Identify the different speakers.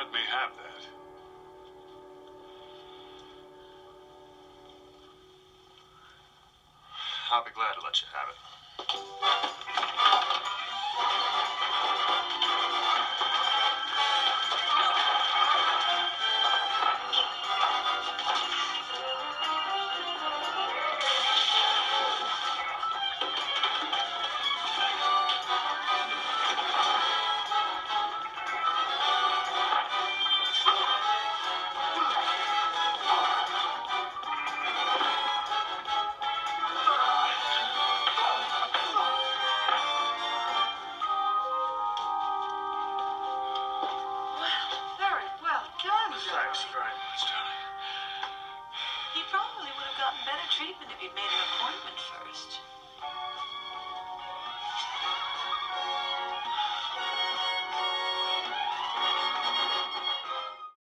Speaker 1: let me have that.
Speaker 2: I'll be glad to let you have it.
Speaker 3: Gotten better treatment if you'd made an